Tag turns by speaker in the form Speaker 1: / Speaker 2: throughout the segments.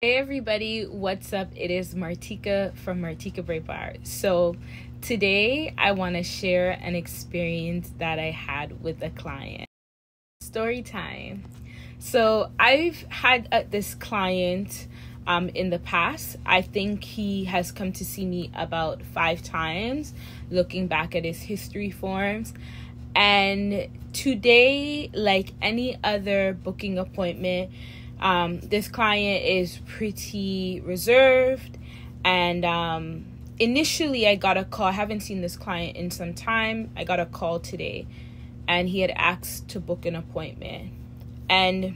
Speaker 1: Hey everybody, what's up? It is Martika from Martika Braid Bar. So today I want to share an experience that I had with a client. Story time. So I've had uh, this client um, in the past. I think he has come to see me about five times, looking back at his history forms. And today, like any other booking appointment, um, this client is pretty reserved, and um, initially I got a call. I haven't seen this client in some time. I got a call today, and he had asked to book an appointment. And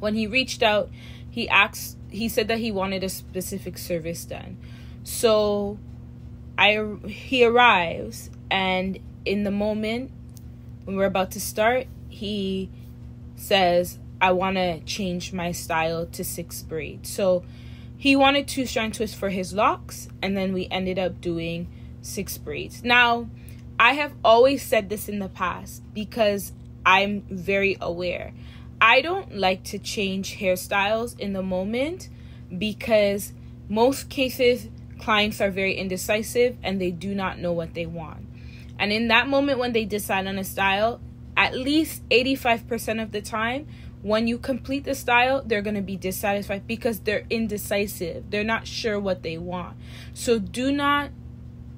Speaker 1: when he reached out, he asked. He said that he wanted a specific service done. So, I he arrives, and in the moment when we're about to start, he says, I want to change my style to six braid. So he wanted two strand twists for his locks, and then we ended up doing six braids. Now, I have always said this in the past because I'm very aware. I don't like to change hairstyles in the moment because most cases clients are very indecisive and they do not know what they want. And in that moment when they decide on a style, at least 85% of the time, when you complete the style, they're going to be dissatisfied because they're indecisive. They're not sure what they want. So do not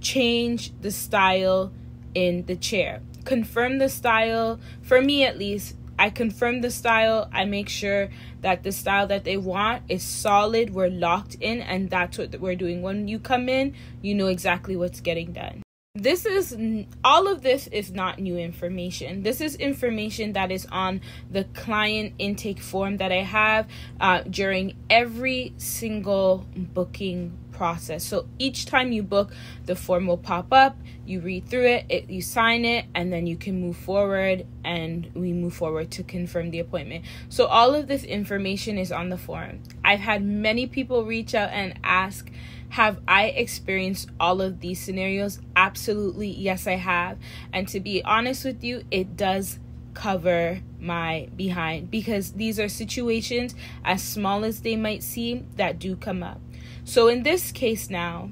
Speaker 1: change the style in the chair. Confirm the style. For me, at least, I confirm the style. I make sure that the style that they want is solid. We're locked in, and that's what we're doing. When you come in, you know exactly what's getting done this is all of this is not new information. This is information that is on the client intake form that i have uh, during every single booking process. So each time you book the form will pop up you read through it, it you sign it and then you can move forward and we move forward to confirm the appointment. So all of this information is on the form. I've had many people reach out and ask have I experienced all of these scenarios? Absolutely, yes, I have. And to be honest with you, it does cover my behind because these are situations, as small as they might seem, that do come up. So in this case now,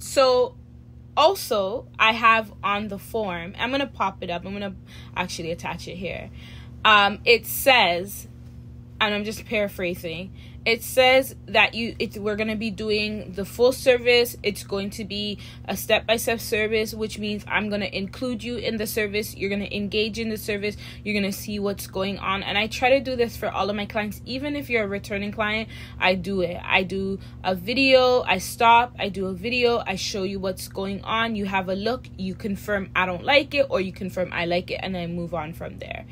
Speaker 1: so also I have on the form, I'm gonna pop it up, I'm gonna actually attach it here. Um, it says, and I'm just paraphrasing, it says that you it's we're going to be doing the full service. It's going to be a step-by-step service which means i'm going to include you in the service. You're going to engage in the service. You're going to see what's going on. And i try to do this for all of my clients. Even if you're a returning client i do it. I do a video. I stop. I do a video. I show you what's going on. You have a look. You confirm i don't like it or you confirm i like it and i move on from there.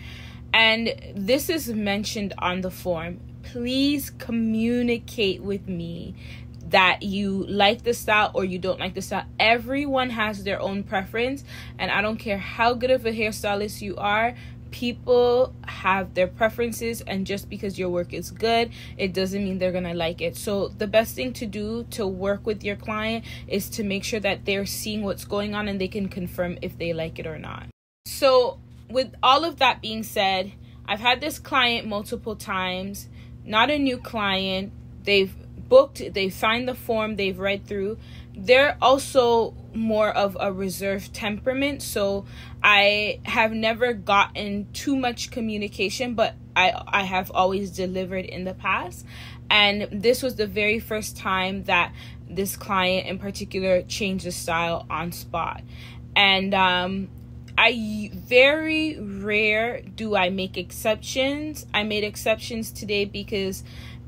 Speaker 1: And this is mentioned on the form please communicate with me that you like the style or you don't like the style. Everyone has their own preference, and I don't care how good of a hairstylist you are. People have their preferences, and just because your work is good, it doesn't mean they're gonna like it. So, the best thing to do to work with your client is to make sure that they're seeing what's going on and they can confirm if they like it or not. So, with all of that being said, I've had this client multiple times not a new client. They've booked, they've signed the form, they've read through. They're also more of a reserved temperament, so I have never gotten too much communication, but I I have always delivered in the past. And this was the very first time that this client in particular changed the style on spot. And um I very rare do I make exceptions. I made exceptions today because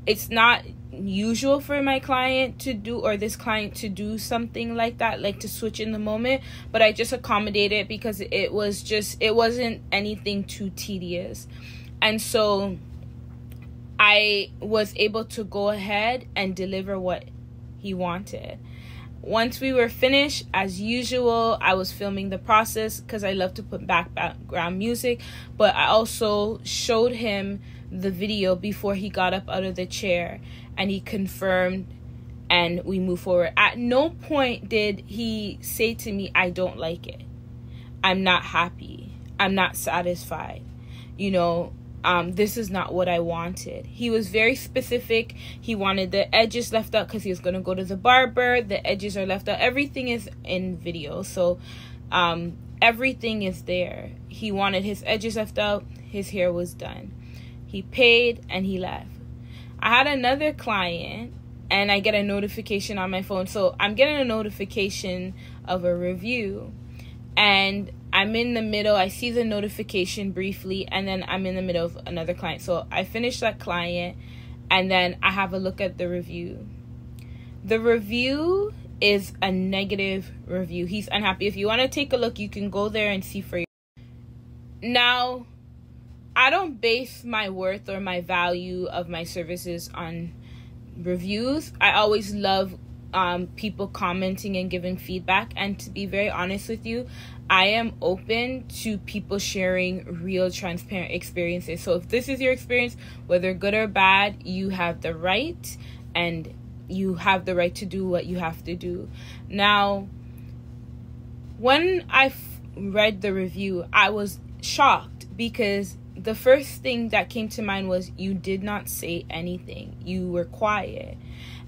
Speaker 1: it's not usual for my client to do or this client to do something like that like to switch in the moment but i just accommodated it because it was just it wasn't anything too tedious and so i was able to go ahead and deliver what he wanted once we were finished, as usual, I was filming the process because I love to put back background music, but I also showed him the video before he got up out of the chair and he confirmed and we move forward. At no point did he say to me, I don't like it. I'm not happy. I'm not satisfied. You know, um, this is not what I wanted. He was very specific. He wanted the edges left out because he was going to go to the barber. The edges are left out. Everything is in video. So um, everything is there. He wanted his edges left out. His hair was done. He paid and he left. I had another client and I get a notification on my phone. So I'm getting a notification of a review and I'm in the middle. I see the notification briefly, and then I'm in the middle of another client. So I finish that client, and then I have a look at the review. The review is a negative review. He's unhappy. If you want to take a look, you can go there and see for you. Now, I don't base my worth or my value of my services on reviews. I always love um, people commenting and giving feedback. And to be very honest with you, I am open to people sharing real, transparent experiences. So if this is your experience, whether good or bad, you have the right and you have the right to do what you have to do. Now, when I read the review, I was shocked because the first thing that came to mind was you did not say anything. You were quiet.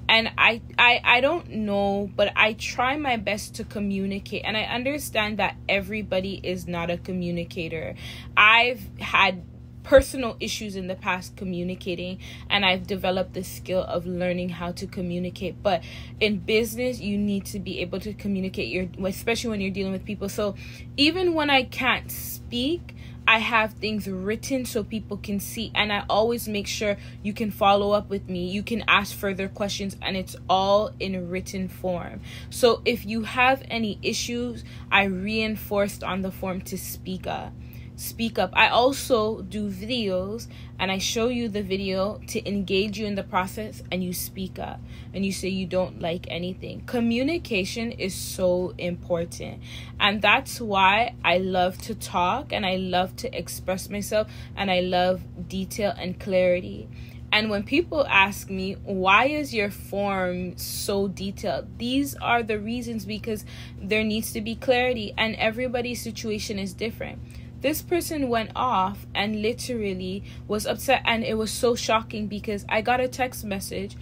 Speaker 1: And I, I i don't know but i try my best to communicate. And i understand that everybody is not a communicator. I've had personal issues in the past communicating and I've developed the skill of learning how to communicate. But in business you need to be able to communicate your especially when you're dealing with people. So even when I can't speak I have things written so people can see, and I always make sure you can follow up with me. You can ask further questions, and it's all in written form. So if you have any issues, I reinforced on the form to speak up speak up. I also do videos and I show you the video to engage you in the process and you speak up and you say you don't like anything. Communication is so important. And that's why I love to talk and I love to express myself and I love detail and clarity. And when people ask me, why is your form so detailed? These are the reasons because there needs to be clarity and everybody's situation is different this person went off and literally was upset and it was so shocking because i got a text message.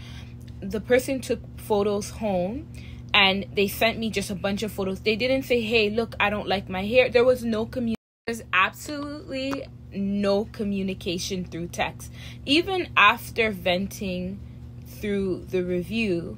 Speaker 1: The person took photos home and they sent me just a bunch of photos. They didn't say hey look i don't like my hair. There was no communication there's absolutely no communication through text. Even after venting through the review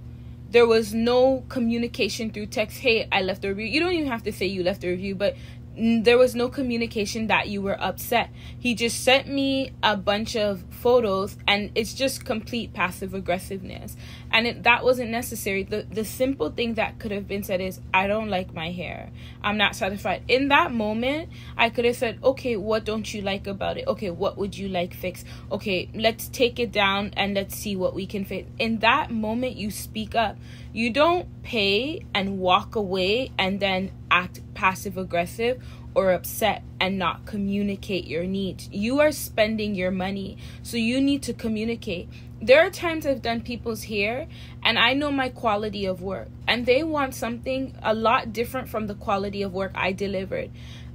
Speaker 1: there was no communication through text hey i left a review. You don't even have to say you left a review but there was no communication that you were upset. He just sent me a bunch of photos and it's just complete passive aggressiveness. And it, that wasn't necessary. The the simple thing that could have been said is I don't like my hair. I'm not satisfied. In that moment, I could have said, "Okay, what don't you like about it? Okay, what would you like fixed? Okay, let's take it down and let's see what we can fix." In that moment, you speak up. You don't pay and walk away and then act passive aggressive or upset and not communicate your needs. You are spending your money, so you need to communicate. There are times I've done people's hair and I know my quality of work, and they want something a lot different from the quality of work I delivered.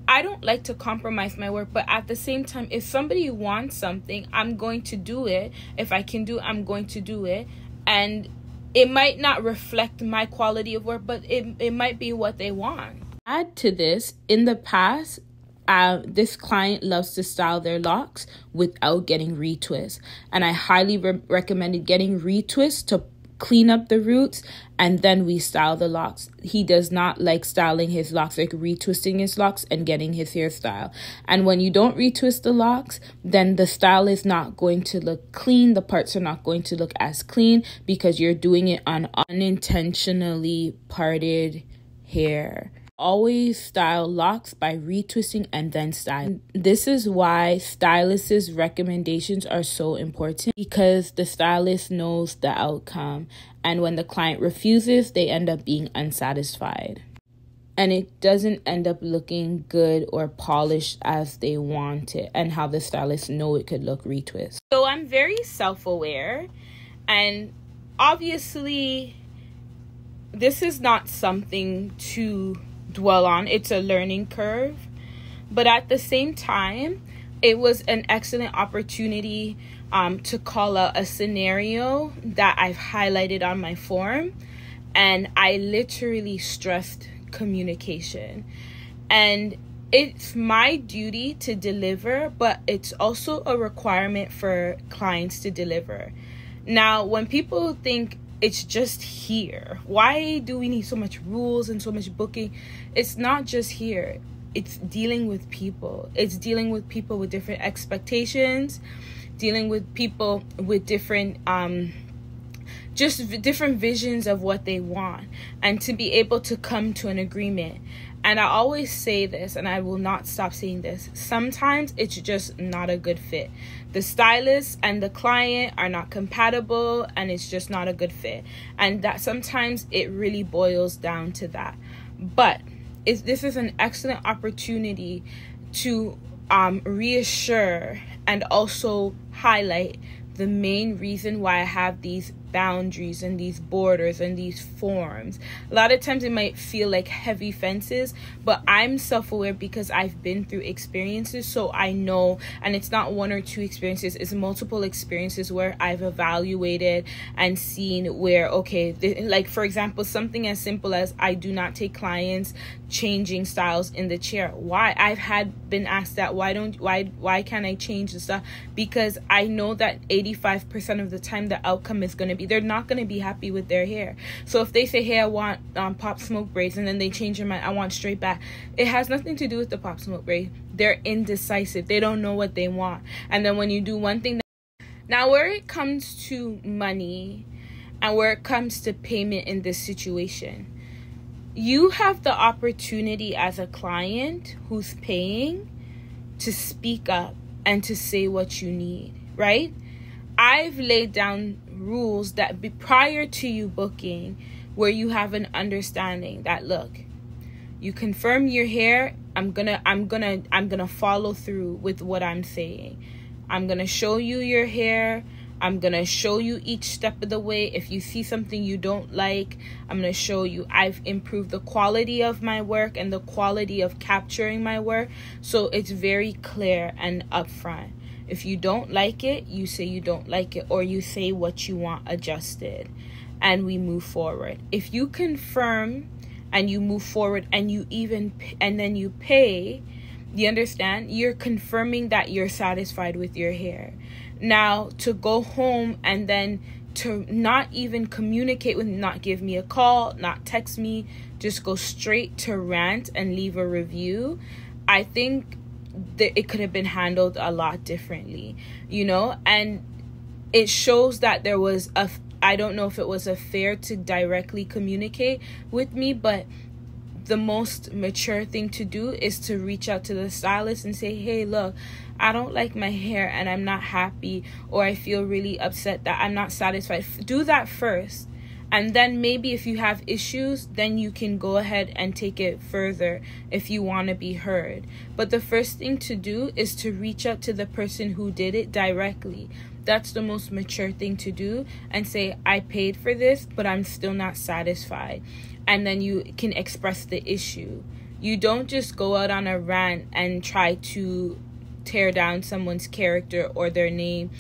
Speaker 1: I don't like to compromise my work, but at the same time, if somebody wants something, I'm going to do it. If I can do, it, I'm going to do it. And it might not reflect my quality of work, but it, it might be what they want. Add to this, in the past, uh, this client loves to style their locks without getting retwists, and I highly re- recommended getting retwists to clean up the roots and then we style the locks. He does not like styling his locks, like retwisting his locks and getting his hairstyle. And when you don't retwist the locks, then the style is not going to look clean. The parts are not going to look as clean because you're doing it on unintentionally parted hair always style locks by retwisting and then styling. This is why stylists' recommendations are so important because the stylist knows the outcome, and when the client refuses, they end up being unsatisfied. And it doesn't end up looking good or polished as they want it, and how the stylists know it could look retwist. So I'm very self aware, and obviously, this is not something to dwell on. It's a learning curve. But at the same time, it was an excellent opportunity um, to call out a scenario that I've highlighted on my form. And I literally stressed communication. And it's my duty to deliver, but it's also a requirement for clients to deliver. Now, when people think it's just here, why do we need so much rules and so much booking? It's not just here, it's dealing with people, it's dealing with people with different expectations, dealing with people with different, um, just different visions of what they want and to be able to come to an agreement and I always say this, and I will not stop saying this. Sometimes it's just not a good fit. The stylist and the client are not compatible, and it's just not a good fit. And that sometimes it really boils down to that. But if this is an excellent opportunity to um, reassure and also highlight the main reason why I have these boundaries and these borders and these forms. A lot of times it might feel like heavy fences, but I'm self aware because I've been through experiences, so I know, and it's not one or two experiences, it's multiple experiences where I've evaluated and seen where, okay, th- like for example, something as simple as I do not take clients changing styles in the chair. Why? I've had been asked that why don't why why can't I change the stuff? Because I know that 85% of the time the outcome is going to be they're not going to be happy with their hair. So if they say, "Hey, I want um, pop smoke braids," and then they change their mind, "I want straight back," it has nothing to do with the pop smoke braid. They're indecisive. They don't know what they want. And then when you do one thing, that- now where it comes to money, and where it comes to payment in this situation, you have the opportunity as a client who's paying to speak up and to say what you need, right? I've laid down rules that be prior to you booking where you have an understanding that look you confirm your hair i'm gonna i'm gonna i'm gonna follow through with what i'm saying. I'm gonna show you your hair. I'm gonna show you each step of the way. If you see something you don't like i'm gonna show you. I've improved the quality of my work and the quality of capturing my work. So it's very clear and upfront if you don't like it, you say you don't like it, or you say what you want adjusted, and we move forward. If you confirm and you move forward and you even and then you pay, you understand? You're confirming that you're satisfied with your hair. Now, to go home and then to not even communicate with not give me a call, not text me, just go straight to rant and leave a review. I think that it could have been handled a lot differently, you know? And it shows that there was a I don't know if it was a fair to directly communicate with me, but the most mature thing to do is to reach out to the stylist and say, "Hey, look, I don't like my hair and I'm not happy or I feel really upset that I'm not satisfied." Do that first and then maybe if you have issues then you can go ahead and take it further if you want to be heard. But the first thing to do is to reach out to the person who did it directly. That's the most mature thing to do and say i paid for this but i'm still not satisfied. And then you can express the issue. You don't just go out on a rant and try to tear down someone's character or their name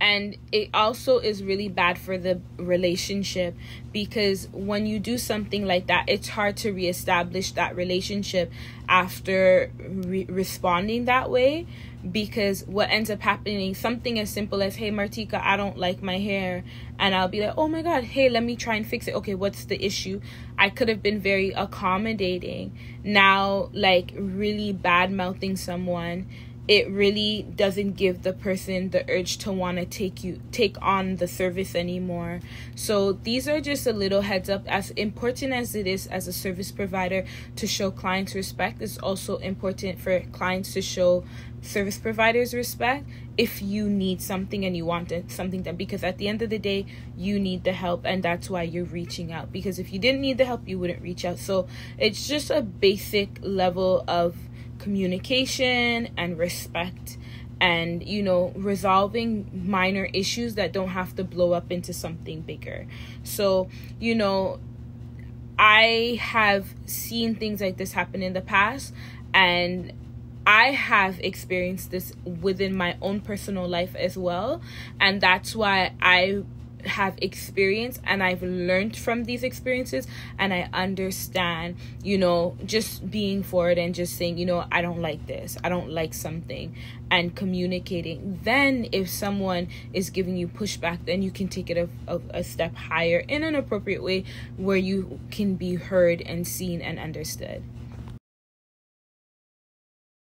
Speaker 1: and it also is really bad for the relationship because when you do something like that it's hard to reestablish that relationship after re- responding that way because what ends up happening something as simple as hey martika i don't like my hair and i'll be like oh my god hey let me try and fix it. Okay what's the issue? I could have been very accommodating. Now like really bad mouthing someone it really doesn't give the person the urge to want to take you take on the service anymore. So these are just a little heads up. As important as it is as a service provider to show clients respect it's also important for clients to show service providers respect if you need something and you want something done. Because at the end of the day you need the help and that's why you're reaching out. Because if you didn't need the help you wouldn't reach out. So it's just a basic level of communication and respect and you know resolving minor issues that don't have to blow up into something bigger so you know i have seen things like this happen in the past and I have experienced this within my own personal life as well. And that's why I have experienced and I've learned from these experiences and I understand, you know, just being forward and just saying, you know, I don't like this. I don't like something and communicating. Then if someone is giving you pushback, then you can take it a, a, a step higher in an appropriate way where you can be heard and seen and understood.